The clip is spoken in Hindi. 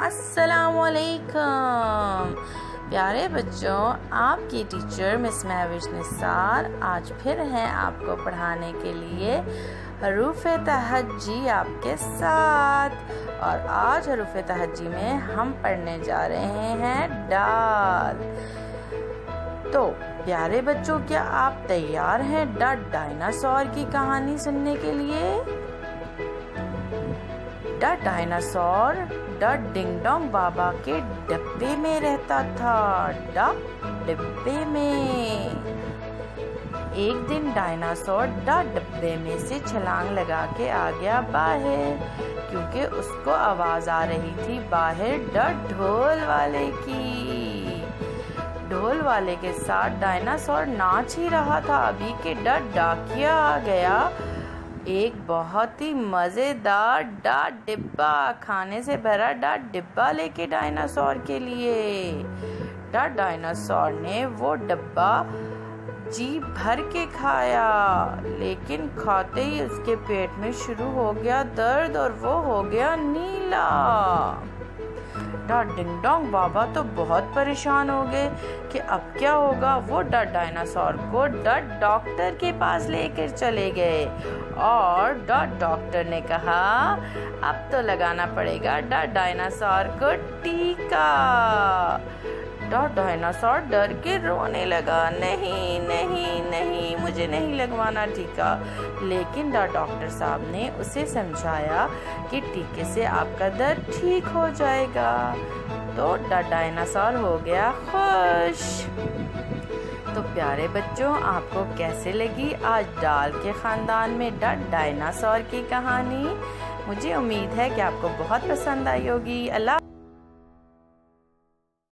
अस्सलामुअलैकुम। प्यारे बच्चों, आपकी टीचर मिस महविश निसार आज फिर हैं आपको पढ़ाने के लिए हरूफ तहजी आपके साथ। और आज हरूफ तहजी में हम पढ़ने जा रहे हैं डाल। तो प्यारे बच्चों, क्या आप तैयार हैं द डायनासोर की कहानी सुनने के लिए? The dinosaur the ding dong बाबा के डब्बे में रहता था ड डिब्बे में। एक दिन डायनासोर ड डब्बे में से छलांग लगा के आ गया बाहर, क्योंकि उसको आवाज़ आ रही थी बाहर ड ढोल वाले की। ढोल वाले के साथ डायनासोर नाच ही रहा था। अभी के ड डाकिया आ गया एक बहुत ही मज़ेदार डाट डिब्बा, खाने से भरा डाट डिब्बा लेके डायनासोर के लिए। डाट डायनासोर ने वो डिब्बा जी भर के खाया, लेकिन खाते ही उसके पेट में शुरू हो गया दर्द और वो हो गया नीला। डा डिंग डोंग बाबा तो बहुत परेशान हो गए कि अब क्या होगा? वो डा डायनासोर को डा डॉक्टर के पास लेकर चले गए। और डा डॉक्टर ने कहा, अब तो लगाना पड़ेगा डा डायनासोर को टीका। डर डायनासोर डर के रोने लगा। नहीं नहीं नहीं, मुझे नहीं लगवाना टीका लेकिन द डॉक्टर साहब ने उसे समझाया कि टीके से आपका दर्द ठीक हो जाएगा। तो द डायनासोर हो गया खुश। तो प्यारे बच्चों, आपको कैसे लगी आज डाल के ख़ानदान में ड डायनासोर की कहानी? मुझे उम्मीद है कि आपको बहुत पसंद आई होगी। अल्लाह